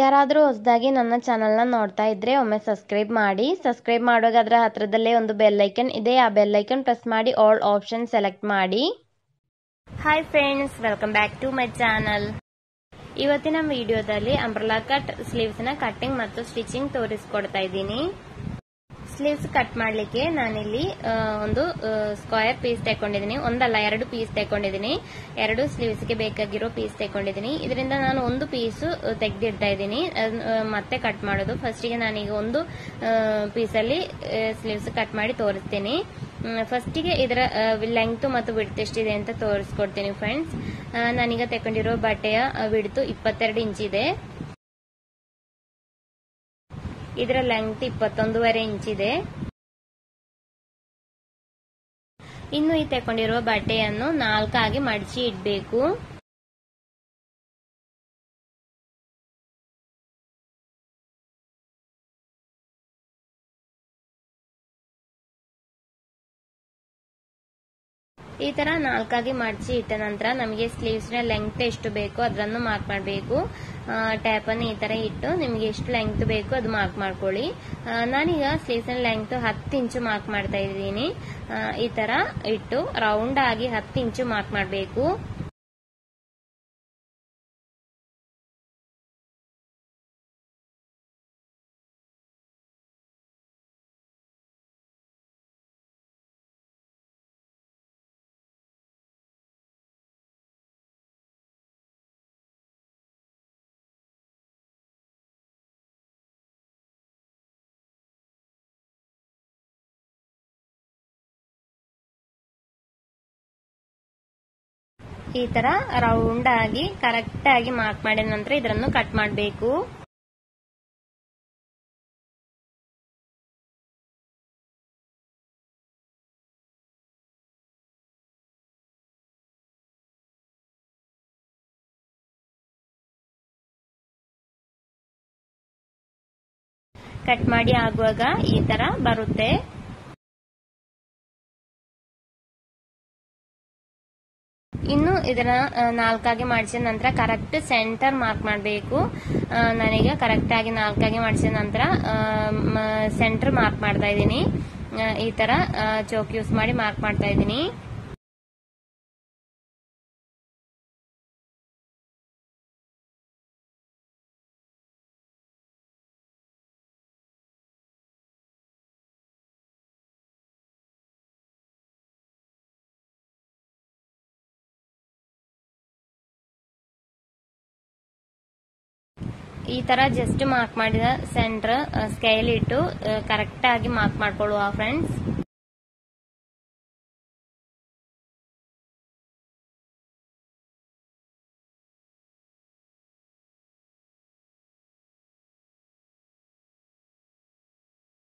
ಯಾರಾದರೂ ಹೊಸದಾಗಿ ನನ್ನ ಚಾನಲ್ನ ನೋಡ್ತಾ ಇದ್ದರೆ ಒಮ್ಮೆ ಸಬ್ಸ್ಕ್ರೈಬ್ ಮಾಡಿ. ಸಬ್ಸ್ಕ್ರೈಬ್ ಮಾಡುವಾಗ ಅದರ ಹತ್ರದಲ್ಲೇ ಒಂದು ಬೆಲ್ಲೈಕನ್ ಇದೆ. ಆ ಬೆಲ್ಲೈಕನ್ ಪ್ರೆಸ್ ಮಾಡಿ ಆಲ್ ಆಪ್ಷನ್ ಸೆಲೆಕ್ಟ್ ಮಾಡಿ. Hi friends welcome back to my channel ಇವತ್ತಿನ ವಿಡಿಯೋದಲ್ಲಿ ಅಂಬ್ರಲಾ ಕಟ್ ಸ್ಲೀವ್ಸ್ನ ಕಟ್ಟಿಂಗ್ ಮತ್ತು ಸ್ಟಿಚಿಂಗ್ ತೋರಿಸ್ಕೊಡ್ತಾ ಇದ್ದೀನಿ. ಸ್ಲೀವ್ಸ್ ಕಟ್ ಮಾಡಲಿಕ್ಕೆ ನಾನಿಲ್ಲಿ ಒಂದು ಸ್ಕ್ವೇರ್ ಪೀಸ್ ತಗೊಂಡಿದ್ದೀನಿ ಒಂದಲ್ಲ, ಎರಡು ಪೀಸ್ ತಗೊಂಡಿದ್ದೀನಿ ಎರಡು ಸ್ಲೀವ್ಸ್ಗೆ ಬೇಕಾಗಿರೋ ಪೀಸ್ ತಗೊಂಡಿದ್ದೀನಿ ಇದರಿಂದ ನಾನು ಒಂದು ಪೀಸ್ ತೆಗೆದಿಡ್ತಾ ಇದ್ದೀನಿ. ಮತ್ತೆ ಕಟ್ ಮಾಡೋದು. ಫಸ್ಟಿಗೆ ನಾನೀಗ ಒಂದು ಪೀಸಲ್ಲಿ ಸ್ಲೀವ್ಸ್ ಕಟ್ ಮಾಡಿ ತೋರಿಸ್ತೀನಿ. ಫಸ್ಟಿಗೆ ಇದರ ಲೆಂತ್ ಮತ್ತು ವಿಡ್ತ್ ಎಷ್ಟಿದೆ ಅಂತ ತೋರಿಸ್ಕೊಡ್ತೀನಿ ಫ್ರೆಂಡ್ಸ್ ನಾನೀಗ ತಗೊಂಡಿರೋ ಬಟ್ಟೆಯ ವಿಡ್ತು ಇಪ್ಪತ್ತೆರಡು ಇಂಚ್ ಇದೆ ಇದರ ಲೆಂತ್ ಇಪ್ಪತ್ತೊಂದೂವರೆ ಇಂಚ್ ಇದೆ. ಇನ್ನು ಈ ತಕೊಂಡಿರುವ ಬಟ್ಟೆಯನ್ನು ನಾಲ್ಕಾಗಿ ಮಡಚಿ ಇಡಬೇಕು. ಈ ತರ ನಾಲ್ಕಾಗಿ ಮಡಚಿ ಇಟ್ಟ ನಂತರ ನಮಗೆ ಸ್ಲೀವ್ಸ್ನ ಲೆಂತ್ ಎಷ್ಟು ಬೇಕೋ ಅದನ್ನು ಮಾರ್ಕ್ ಮಾಡಬೇಕು. ಟ್ಯಾಪ್ ಅನ್ನು ಈ ತರ ಇಟ್ಟು ನಿಮಗೆ ಎಷ್ಟು ಲೆಂಗ್ತ್ ಬೇಕು ಅದು ಮಾರ್ಕ್ ಮಾಡ್ಕೊಳ್ಳಿ. ನಾನೀಗ ಸ್ಲೀವ್ಸ್ ಲೆಂತ್ ಹತ್ತು ಇಂಚು ಮಾರ್ಕ್ ಮಾಡ್ತಾ ಇದ್ದೀನಿ. ಈ ತರ ಇಟ್ಟು ರೌಂಡ್ ಆಗಿ ಹತ್ತು ಇಂಚು ಮಾರ್ಕ್ ಮಾಡಬೇಕು. ಈ ತರ ರೌಂಡ್ ಆಗಿ ಕರೆಕ್ಟ್ ಆಗಿ ಮಾರ್ಕ್ ಮಾಡಿದ ನಂತರ ಇದನ್ನು ಕಟ್ ಮಾಡಬೇಕು. ಕಟ್ ಮಾಡಿ ಆಗುವಾಗ ಈ ತರ ಬರುತ್ತೆ. ಇನ್ನು ಇದನ್ನ ನಾಲ್ಕಾಗಿ ಮಾಡಿಸಿದ ನಂತರ ಕರೆಕ್ಟ್ ಸೆಂಟರ್ ಮಾರ್ಕ್ ಮಾಡಬೇಕು. ನಾನೀಗ ಕರೆಕ್ಟ್ ಆಗಿ ನಾಲ್ಕಾಗಿ ಮಾಡಿಸಿದ ನಂತರ ಸೆಂಟರ್ ಮಾರ್ಕ್ ಮಾಡ್ತಾ ಇದ್ದೀನಿ. ಈ ತರ ಚೌಕ್ ಯೂಸ್ ಮಾಡಿ ಮಾರ್ಕ್ ಮಾಡ್ತಾ ಇದ್ದೀನಿ. ಈ ತರ ಜಸ್ಟ್ ಮಾರ್ಕ್ ಮಾಡಿದ ಸೆಂಟರ್ ಸ್ಕೇಲ್ ಇಟ್ಟು ಕರೆಕ್ಟ್ ಆಗಿ ಮಾರ್ಕ್ ಮಾಡ್ಕೊಳ್ಳುವ ಫ್ರೆಂಡ್ಸ್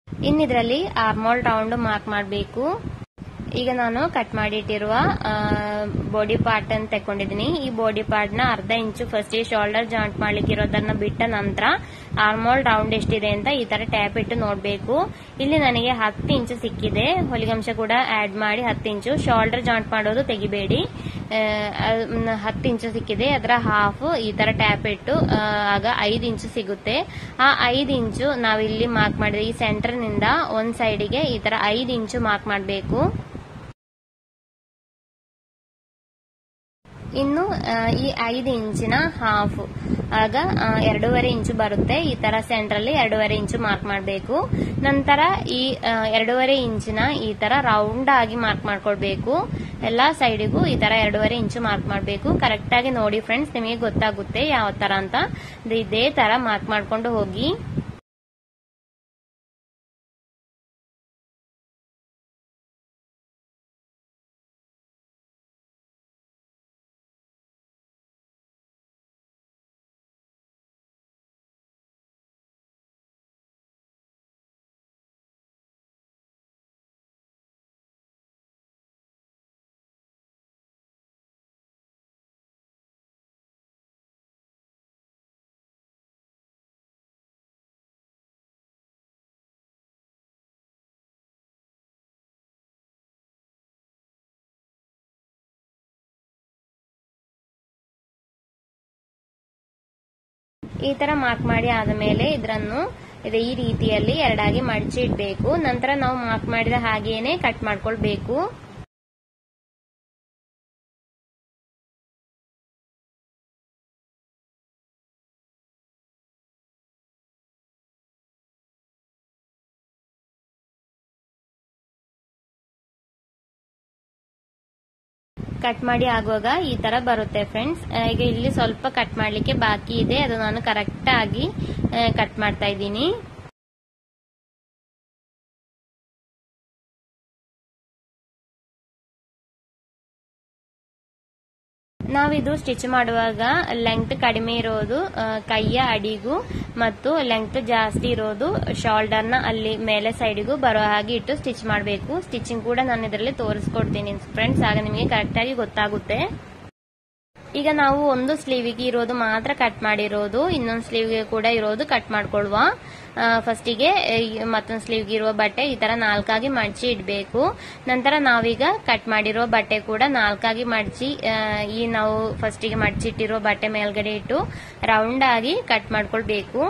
ಇನ್ನಿದ್ರಲ್ಲಿ ಆರ್ಮೋಲ್ ರೌಂಡ್ ಮಾರ್ಕ್ ಮಾಡಬೇಕು. ಈಗ ನಾನು ಕಟ್ ಮಾಡಿ ಇಟ್ಟಿರುವ ಬಾಡಿ ಪಾರ್ಟ್ ಅನ್ನು ತಕೊಂಡಿದ್ದೀನಿ ಈ ಬಾಡಿ ಪಾರ್ಟ್ನ ಅರ್ಧ ಇಂಚು ಫಸ್ಟ್ ಶೋಲ್ಡರ್ ಜಾಯಿಂಟ್ ಮಾಡ್ಲಿಕ್ಕೆ ಇರೋದನ್ನ ಬಿಟ್ಟ ನಂತರ ಆರ್ಮೋಲ್ ರೌಂಡ್ ಎಷ್ಟಿದೆ ಅಂತ ಈ ತರ ಟ್ಯಾಪ್ ಇಟ್ಟು ನೋಡ್ಬೇಕು. ಇಲ್ಲಿ ನನಗೆ ಹತ್ತು ಇಂಚು ಸಿಕ್ಕಿದೆ. ಹೊಲಿಗಂಶ ಕೂಡ ಆಡ್ ಮಾಡಿ ಹತ್ತು ಇಂಚು. ಶೋಲ್ಡರ್ ಜಾಯಿಂಟ್ ಮಾಡೋದು ತೆಗಿಬೇಡಿ. ಹತ್ತು ಇಂಚು ಸಿಕ್ಕಿದೆ. ಅದರ ಹಾಫ್ ಈ ತರ ಟ್ಯಾಪ್ ಇಟ್ಟು ಆಗ ಐದು ಇಂಚು ಸಿಗುತ್ತೆ. ಆ ಐದು ಇಂಚು ನಾವಿಲ್ಲಿ ಮಾರ್ಕ್ ಮಾಡಿದ ಈ ಸೆಂಟರ್ನಿಂದ ಒಂದ್ ಸೈಡಿಗೆ ಈ ತರ ಐದು ಇಂಚು ಮಾರ್ಕ್ ಮಾಡಬೇಕು. ಇನ್ನು ಈ ಐದು ಇಂಚಿನ ಹಾಫ್ ಆಗ ಎರಡೂವರೆ ಇಂಚು ಬರುತ್ತೆ. ಈ ತರ ಸೆಂಟರ್ ಅಲ್ಲಿ ಎರಡೂವರೆ ಇಂಚು ಮಾರ್ಕ್ ಮಾಡಬೇಕು. ನಂತರ ಈ ಎರಡೂವರೆ ಇಂಚಿನ ಈ ತರ ರೌಂಡ್ ಆಗಿ ಮಾರ್ಕ್ ಮಾಡ್ಕೊಳ್ಬೇಕು. ಎಲ್ಲಾ ಸೈಡಿಗೂ ಈ ತರ ಎರಡೂವರೆ ಇಂಚು ಮಾರ್ಕ್ ಮಾಡಬೇಕು. ಕರೆಕ್ಟ್ ಆಗಿ ನೋಡಿ ಫ್ರೆಂಡ್ಸ್ ನಿಮಗೆ ಗೊತ್ತಾಗುತ್ತೆ ಯಾವ ತರ ಅಂತ. ಇದೇ ತರ ಮಾರ್ಕ್ ಮಾಡ್ಕೊಂಡು ಹೋಗಿ. ಈ ತರ ಮಾರ್ಕ್ ಮಾಡಿ ಆದ ಮೇಲೆ ಇದನ್ನು ಇದು ಈ ರೀತಿಯಲ್ಲಿ ಎರಡಾಗಿ ಮಡಚಿ ಇಡಬೇಕು ನಂತರ ನಾವು ಮಾರ್ಕ್ ಮಾಡಿದ ಹಾಗೇನೆ ಕಟ್ ಮಾಡ್ಕೊಳ್ಬೇಕು. ಕಟ್ ಮಾಡಿ ಆಗುವಾಗ ಈ ತರ ಬರುತ್ತೆ ಫ್ರೆಂಡ್ಸ್ ಈಗ ಇಲ್ಲಿ ಸ್ವಲ್ಪ ಕಟ್ ಮಾಡ್ಲಿಕ್ಕೆ ಬಾಕಿ ಇದೆ. ಅದು ನಾನು ಕರೆಕ್ಟ್ ಆಗಿ ಕಟ್ ಮಾಡ್ತಾ ಇದ್ದೀನಿ. ನಾವಿದು ಸ್ಟಿಚ್ ಮಾಡುವಾಗ ಲೆಂತ್ ಕಡಿಮೆ ಇರೋದು ಕೈಯ ಅಡಿಗೂ ಮತ್ತು ಲೆಂತ್ ಜಾಸ್ತಿ ಇರೋದು ಶೋಲ್ಡರ್ನ ಅಲ್ಲಿ ಮೇಲೆ ಸೈಡಿಗೂ ಬರೋ ಹಾಗೆ ಇಟ್ಟು ಸ್ಟಿಚ್ ಮಾಡಬೇಕು. ಸ್ಟಿಚಿಂಗ್ ಕೂಡ ನಾನು ಇದರಲ್ಲಿ ತೋರಿಸ್ಕೊಡ್ತೀನಿ ಫ್ರೆಂಡ್ಸ್ ಆಗ ನಿಮಗೆ ಕರೆಕ್ಟ್ ಆಗಿ ಗೊತ್ತಾಗುತ್ತೆ. ಈಗ ನಾವು ಒಂದು ಸ್ಲೀವಿಗೆ ಇರೋದು ಮಾತ್ರ ಕಟ್ ಮಾಡಿರೋದು, ಇನ್ನೊಂದು ಸ್ಲೀವ್ಗೆ ಕೂಡ ಇರೋದು ಕಟ್ ಮಾಡ್ಕೊಳ್ವ. ಫಸ್ಟಿಗೆ ಮತ್ತೊಂದು ಸ್ಲೀವ್ಗೆ ಇರುವ ಬಟ್ಟೆ ಈ ತರ ನಾಲ್ಕಾಗಿ ಮಡಚಿ ಇಡಬೇಕು. ನಂತರ ನಾವೀಗ ಕಟ್ ಮಾಡಿರೋ ಬಟ್ಟೆ ಕೂಡ ನಾಲ್ಕಾಗಿ ಮಡಚಿ ಈ ನಾವು ಫಸ್ಟಿಗೆ ಮಡಚಿಟ್ಟಿರೋ ಬಟ್ಟೆ ಮೇಲ್ಗಡೆ ಇಟ್ಟು ರೌಂಡ್ ಆಗಿ ಕಟ್ ಮಾಡ್ಕೊಳ್ಬೇಕು.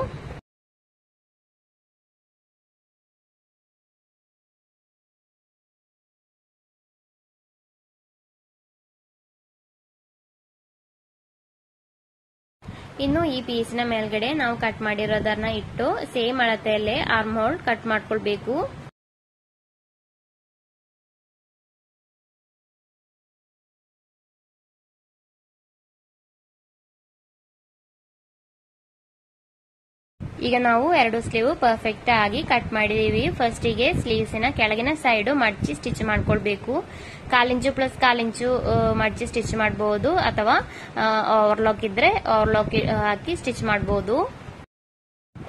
ಇನ್ನು ಈ ಪೀಸ್ನ ಮೇಲ್ಗಡೆ ನಾವು ಕಟ್ ಮಾಡಿರೋದನ್ನ ಇಟ್ಟು ಸೇಮ್ ಅಳತೆಯಲ್ಲೇ ಆರ್ಮ್ ಕಟ್ ಮಾಡ್ಕೊಳ್ಬೇಕು. ಈಗ ನಾವು ಎರಡು ಸ್ಲೀವ್ ಪರ್ಫೆಕ್ಟ್ ಆಗಿ ಕಟ್ ಮಾಡಿದೀವಿ. ಫಸ್ಟಿಗೆ ಸ್ಲೀವ್ಸಿನ ಕೆಳಗಿನ ಸೈಡ್ ಮಡಚಿ ಸ್ಟಿಚ್ ಮಾಡ್ಕೊಳ್ಬೇಕು. ಕಾಲಿಂಚು ಪ್ಲಸ್ ಕಾಲಿಂಚು ಮಡಚಿ ಸ್ಟಿಚ್ ಮಾಡಬಹುದು ಅಥವಾ ಓವರ್ಲಾಕ್ ಇದ್ರೆ ಓವರ್ಲಾಕ್ ಹಾಕಿ ಸ್ಟಿಚ್ ಮಾಡಬಹುದು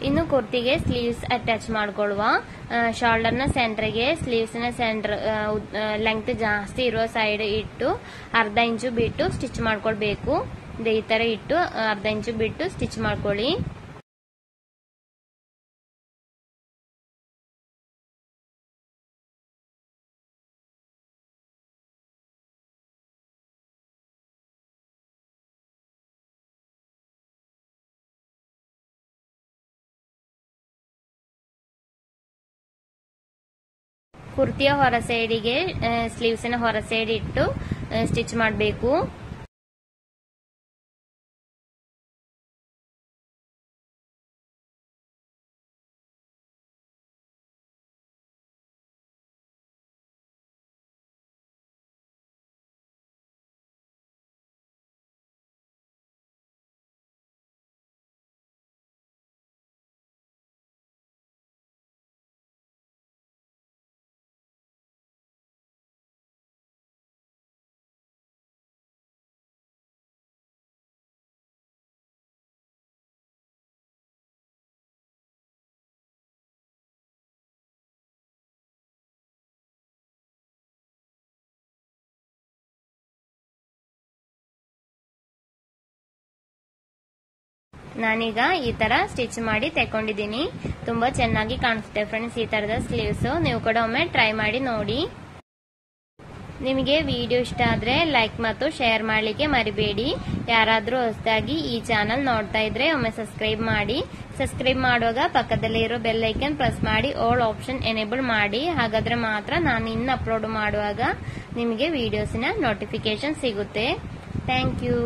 ಇನ್ನು ಕುರ್ತಿಗೆ ಸ್ಲೀವ್ಸ್ ಅಟ್ಯಾಚ್ ಮಾಡ್ಕೊಳ್ಳುವ. ಶೋಲ್ಡರ್ನ ಸೆಂಟರ್ಗೆ ಸ್ಲೀವ್ಸ್ನ ಸೆಂಟರ್ ಲೆಂತ್ ಜಾಸ್ತಿ ಇರುವ ಸೈಡ್ ಇಟ್ಟು ಅರ್ಧ ಇಂಚು ಬಿಟ್ಟು ಸ್ಟಿಚ್ ಮಾಡ್ಕೊಳ್ಬೇಕು. ಈ ತರ ಇಟ್ಟು ಅರ್ಧ ಇಂಚು ಬಿಟ್ಟು ಸ್ಟಿಚ್ ಮಾಡ್ಕೊಳ್ಳಿ. ಕುರ್ತಿಯ ಹೊರ ಸೈಡಿಗೆ ಸ್ಲೀವ್ಸಿನ ಹೊರ ಸೈಡ್ ಇಟ್ಟು ಸ್ಟಿಚ್ ಮಾಡಬೇಕು. ನಾನೀಗ ಈ ತರ ಸ್ಟಿಚ್ ಮಾಡಿ ತಕೊಂಡಿದ್ದೀನಿ ತುಂಬಾ ಚೆನ್ನಾಗಿ ಕಾಣಿಸುತ್ತೆ ಫ್ರೆಂಡ್ಸ್ ಈ ತರದ ಸ್ಲೀವ್ಸ್ ನೀವು ಕೂಡ ಒಮ್ಮೆ ಟ್ರೈ ಮಾಡಿ ನೋಡಿ. ನಿಮಗೆ ವಿಡಿಯೋ ಇಷ್ಟ ಆದ್ರೆ ಲೈಕ್ ಮತ್ತು ಶೇರ್ ಮಾಡ್ಲಿಕ್ಕೆ ಮರಿಬೇಡಿ. ಯಾರಾದ್ರೂ ಹೊಸದಾಗಿ ಈ ಚಾನಲ್ ನೋಡ್ತಾ ಇದ್ರೆ ಒಮ್ಮೆ ಸಬ್ಸ್ಕ್ರೈಬ್ ಮಾಡಿ. ಸಬ್ಸ್ಕ್ರೈಬ್ ಮಾಡುವಾಗ ಪಕ್ಕದಲ್ಲಿ ಇರೋ ಬೆಲ್ ಐಕನ್ ಪ್ರೆಸ್ ಮಾಡಿ. ಆಲ್ ಆಪ್ಷನ್ ಎನೇಬಲ್ ಮಾಡಿ. ಹಾಗಾದ್ರೆ ಮಾತ್ರ ನಾನು ಇನ್ನು ಅಪ್ಲೋಡ್ ಮಾಡುವಾಗ ನಿಮಗೆ ವಿಡಿಯೋಸಿನ ನೋಟಿಫಿಕೇಶನ್ ಸಿಗುತ್ತೆ. Thank you